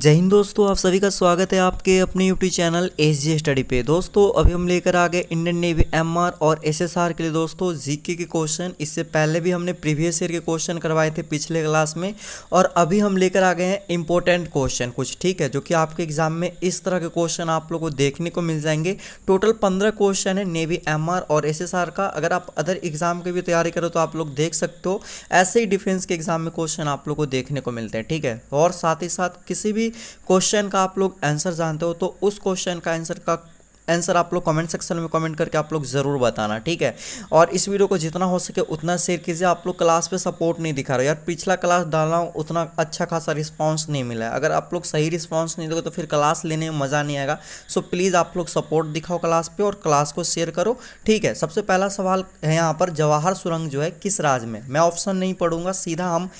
जय हिंद दोस्तों, आप सभी का स्वागत है आपके अपने YouTube channel S G study पे। दोस्तों, अभी हम लेकर आ गए इंडियन नेवी एमआर और एसएसआर के लिए दोस्तों जीके के क्वेश्चन इससे पहले भी हमने प्रीवियस ईयर के क्वेश्चन करवाए थे पिछले क्लास में और अभी हम लेकर आ गए हैं इंपॉर्टेंट क्वेश्चन कुछ, ठीक है? जो कि आपके एग्ज़ाम में इस तरह के क्वेश्चन आप लोग को देखने को मिल जाएँगे। टोटल पंद्रह क्वेश्चन है नेवी एमआर और एसएसआर का। अगर आप अदर एग्ज़ाम की भी तैयारी करो तो आप लोग देख सकते हो। ऐसे ही डिफेंस के एग्ज़ाम में क्वेश्चन आप लोग को देखने को मिलते हैं, ठीक है? और साथ ही साथ किसी भी क्वेश्चन का आप लोग आंसर जानते हो तो उस क्वेश्चन का आंसर का आंसर आप लोग कमेंट सेक्शन में कमेंट करके आप लोग ज़रूर बताना, ठीक है? और इस वीडियो को जितना हो सके उतना शेयर कीजिए। आप लोग क्लास पे सपोर्ट नहीं दिखा रहे यार, पिछला क्लास डाला हूँ, उतना अच्छा खासा रिस्पांस नहीं मिला है। अगर आप लोग सही रिस्पांस नहीं दोगे तो फिर क्लास लेने में मज़ा नहीं आएगा। सो, प्लीज़ आप लोग सपोर्ट दिखाओ क्लास पर और क्लास को शेयर करो, ठीक है? सबसे पहला सवाल है यहाँ पर, जवाहर सुरंग जो है, किस राज्य में? मैं ऑप्शन नहीं पढ़ूँगा, सीधा हम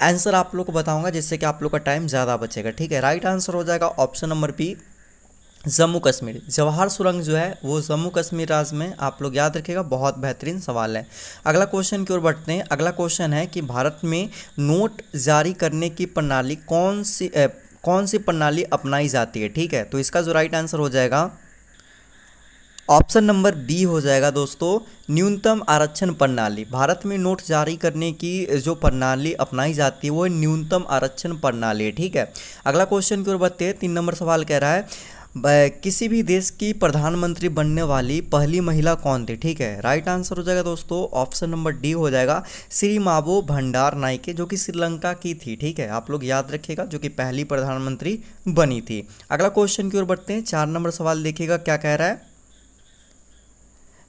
आंसर आप लोग को बताऊँगा जिससे कि आप लोग का टाइम ज़्यादा बचेगा ठीक है? राइट आंसर हो जाएगा option number B Jammu Kashmir. Jawahar सुरंग जो है वो जम्मू कश्मीर राज्य में आप लोग याद रखिएगा बहुत बेहतरीन सवाल है। अगला क्वेश्चन की ओर बढ़ते हैं। अगला क्वेश्चन है कि भारत में नोट जारी करने की प्रणाली कौन सी ए, कौन सी प्रणाली अपनाई जाती है ठीक है? तो इसका जो राइट आंसर हो जाएगा ऑप्शन नंबर बी हो जाएगा दोस्तों, न्यूनतम आरक्षण प्रणाली। भारत में नोट जारी करने की जो प्रणाली अपनाई जाती है, वो न्यूनतम आरक्षण प्रणाली, ठीक है? अगला क्वेश्चन की ओर बढ़ते हैं, तीन नंबर सवाल कह रहा है किसी भी देश की प्रधानमंत्री बनने वाली पहली महिला कौन थी? ठीक है राइट आंसर हो जाएगा दोस्तों ऑप्शन नंबर डी हो जाएगा, श्री माबो भंडार नाइके जो कि श्रीलंका की थी, ठीक है? आप लोग याद रखिएगा, जो कि पहली प्रधानमंत्री बनी थी। अगला क्वेश्चन की ओर बढ़ते हैं, चार नंबर सवाल देखिएगा, क्या कह रहा है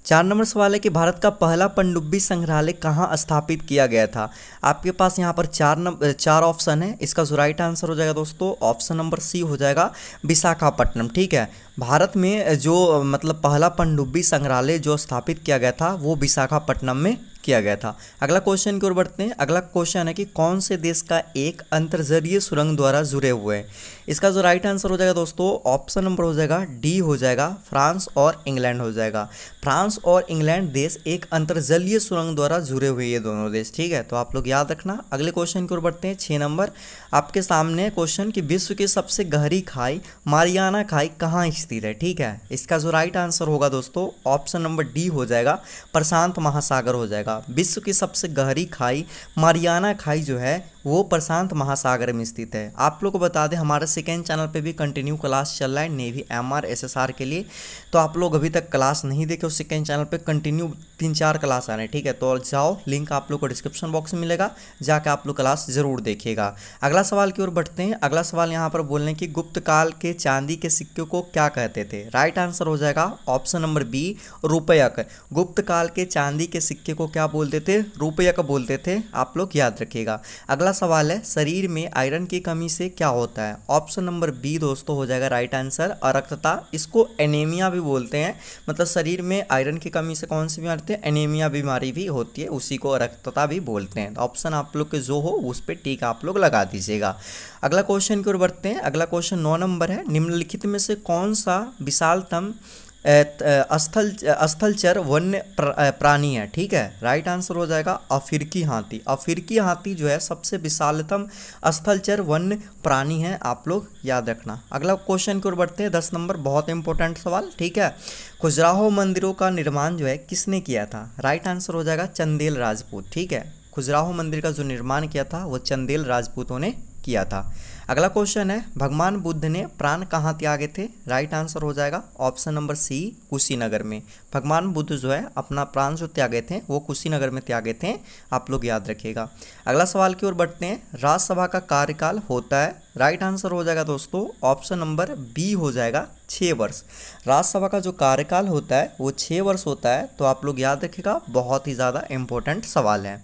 चार नंबर सवाल है कि भारत का पहला पनडुब्बी संग्रहालय कहाँ स्थापित किया गया था? आपके पास यहाँ पर चार नंबर चार ऑप्शन है। इसका जो राइट आंसर हो जाएगा दोस्तों, ऑप्शन नंबर सी हो जाएगा विशाखापट्टनम, ठीक है? भारत में जो मतलब पहला पंडुब्बी संग्रहालय जो स्थापित किया गया था, वो विशाखापट्टनम में किया गया था। अगला क्वेश्चन की ओर बढ़ते हैं। अगला क्वेश्चन है कि कौन से देश का एक अंतर्जरीय सुरंग द्वारा जुड़े हुए हैं? इसका जो राइट आंसर हो जाएगा दोस्तों ऑप्शन नंबर हो जाएगा डी हो जाएगा, फ्रांस और इंग्लैंड हो जाएगा। फ्रांस और इंग्लैंड देश एक अंतर्जलीय सुरंग द्वारा जुड़े हुए ये दोनों देश, ठीक है? तो आप लोग याद रखना। अगले क्वेश्चन की ओर बढ़ते हैं। छः नंबर, आपके सामने क्वेश्चन कि विश्व की सबसे गहरी खाई, मारियाना खाई कहाँ स्थित है, ठीक है? इसका जो राइट आंसर होगा दोस्तों ऑप्शन नंबर डी हो जाएगा, प्रशांत महासागर हो जाएगा। विश्व की सबसे गहरी खाई मारियाना खाई जो है वो प्रशांत महासागर में स्थित है। आप लोग को बता दें, हमारे सेकेंड चैनल पे भी कंटिन्यू क्लास चल रहा है Navy M R S S R के लिए। तो आप लोग अभी तक क्लास नहीं देखे उस सेकेंड चैनल पे कंटिन्यू तीन चार क्लास आ रहे हैं ठीक है? तो जाओ लिंक आप लोग को डिस्क्रिप्शन बॉक्स में मिलेगा, जाके आप लोग क्लास ज़रूर देखिएगा। अगला सवाल की ओर बढ़ते हैं। अगला सवाल यहाँ पर बोलने की गुप्त काल के चांदी के सिक्के को क्या कहते थे? राइट आंसर हो जाएगा ऑप्शन नंबर बी रुपयक। गुप्त काल के चांदी के सिक्के को क्या बोलते थे? रुपयक बोलते थे, आप लोग याद रखिएगा। अगला सवाल है, शरीर में आयरन की कमी से क्या होता है? ऑप्शन नंबर बी दोस्तों, हो जाएगा राइट आंसर अरक्तता। इसको एनेमिया भी बोलते हैं। मतलब शरीर में आयरन की कमी से कौन सी बीमारी होती है? एनेमिया बीमारी भी होती है, उसी को अरक्तता भी बोलते हैं। तो ऑप्शन आप लोग के जो हो, उस पर टीका आप लोग लगा दीजिएगा। अगला क्वेश्चन की ओर बढ़ते हैं। अगला क्वेश्चन नौ नंबर है, निम्नलिखित में से कौन सा विशालतम स्थल स्थलचर वन्य प्राणी है ठीक है राइट आंसर हो जाएगा अफ्रीकी हाथी अफ्रीकी हाथी जो है सबसे विशालतम स्थलचर वन्य प्राणी है आप लोग याद रखना अगला क्वेश्चन की ओर बढ़ते हैं दस नंबर, बहुत इंपॉर्टेंट सवाल ठीक है खुजराहो मंदिरों का निर्माण जो है किसने किया था? राइट आंसर हो जाएगा चंदेल राजपूत ठीक है खुजराहो मंदिर का जो निर्माण किया था, वो चंदेल राजपूतों ने किया था। अगला क्वेश्चन है, भगवान बुद्ध ने प्राण कहाँ त्यागे थे? राइट आंसर हो जाएगा ऑप्शन नंबर सी कुशीनगर में। भगवान बुद्ध जो है, अपना प्राण जो त्यागे थे, वो कुशीनगर में त्यागे थे। आप लोग याद रखिएगा। अगला सवाल की ओर बढ़ते हैं। राज्यसभा का कार्यकाल होता है। राइट आंसर हो जाएगा दोस्तों ऑप्शन नंबर बी हो जाएगा छः वर्ष। राज्यसभा का जो कार्यकाल होता है, वो छः वर्ष होता है। तो आप लोग याद रखिएगा, बहुत ही ज़्यादा इंपॉर्टेंट सवाल है।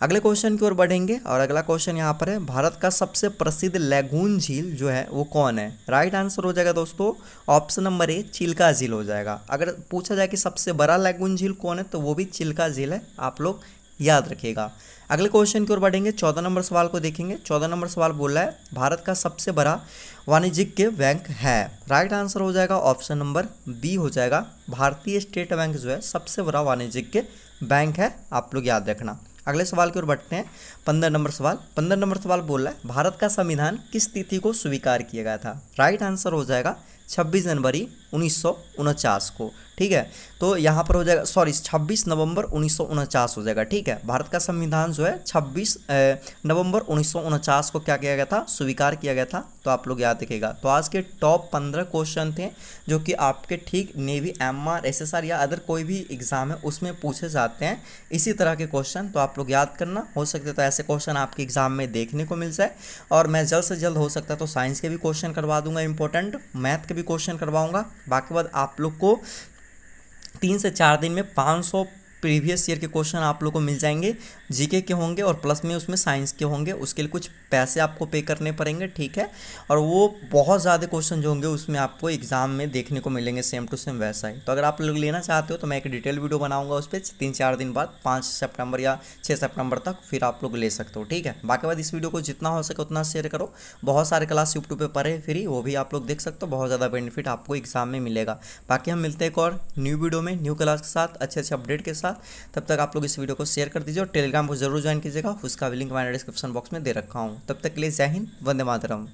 अगले क्वेश्चन की ओर बढ़ेंगे और अगला क्वेश्चन यहाँ पर है, भारत का सबसे प्रसिद्ध लैगून झील जो है, वो कौन है? राइट आंसर हो जाएगा दोस्तों ऑप्शन नंबर ए चिल्का झील हो जाएगा। अगर पूछा जाए कि सबसे बड़ा लैगून झील कौन है तो वो भी चिल्का झील है, आप लोग याद रखिएगा। अगले क्वेश्चन की ओर बढ़ेंगे, चौदह नंबर सवाल को देखेंगे। चौदह नंबर सवाल बोल रहा है, भारत का सबसे बड़ा वाणिज्यिक बैंक है। राइट आंसर हो जाएगा ऑप्शन नंबर बी हो जाएगा। भारतीय स्टेट बैंक जो है, सबसे बड़ा वाणिज्यिक बैंक है, आप लोग याद रखना। अगले सवाल की ओर बढ़ते हैं। पंद्रह नंबर सवाल। पंद्रह नंबर सवाल बोल रहा है, भारत का संविधान किस तिथि को स्वीकार किया गया था? राइट आंसर हो जाएगा छब्बीस जनवरी उन्नीस सौ उनचास को, ठीक है? तो यहाँ पर हो जाएगा सॉरी छब्बीस नवंबर उन्नीस सौ उनचास हो जाएगा, ठीक है? भारत का संविधान जो है छब्बीस नवंबर उन्नीस सौ उनचास को क्या किया गया था? स्वीकार किया गया था। तो आप लोग याद रखेगा तो आज के टॉप पंद्रह क्वेश्चन थे, जो कि आपके ठीक Navy M R S S R या अदर कोई भी एग्ज़ाम है, उसमें पूछे जाते हैं। इसी तरह के क्वेश्चन तो आप लोग याद करना। हो सकते तो ऐसे क्वेश्चन आपके एग्ज़ाम में देखने को मिल जाए। और मैं जल्द से जल्द, हो सकता तो साइंस के भी क्वेश्चन करवा दूँगा इंपॉर्टेंट मैथ के भी क्वेश्चन करवाऊँगा। बाकी बाद आप लोग को तीन से चार दिन में 500 प्रीवियस ईयर के क्वेश्चन आप लोग को मिल जाएँगे। जीके के होंगे और प्लस में उसमें साइंस के होंगे, उसके लिए कुछ पैसे आपको पे करने पड़ेंगे, ठीक है? और वो बहुत ज़्यादा क्वेश्चन जो होंगे, उसमें आपको एग्ज़ाम में देखने को मिलेंगे सेम टू सेम वैसा ही। तो अगर आप लोग लेना चाहते हो तो मैं एक डिटेल वीडियो बनाऊँगा उस पर तीन चार दिन बाद, पाँच सेप्टेम्बर या छः सेप्टेम्बर तक, फिर आप लोग ले सकते हो, ठीक है? बाकी बाद इस वीडियो को जितना हो सके उतना शेयर करो। बहुत सारे क्लास यूट्यूब पर पढ़े फ्री वो भी आप लोग देख सकते हो, बहुत ज़्यादा बेनिफिट आपको एग्ज़ाम में मिलेगा। बाकी हम मिलते हैं एक और न्यू वीडियो में न्यू क्लास के साथ अच्छे अच्छे अपडेट के साथ। तब तक आप लोग इस वीडियो को शेयर कर दीजिए और टेलीग्राम को ज़रूर ज्वाइन कीजिएगा, उसका भी लिंक मैंने डिस्क्रिप्शन बॉक्स में दे रखा हूँ। तब तक के लिए जय हिंद, वंदे मातरम।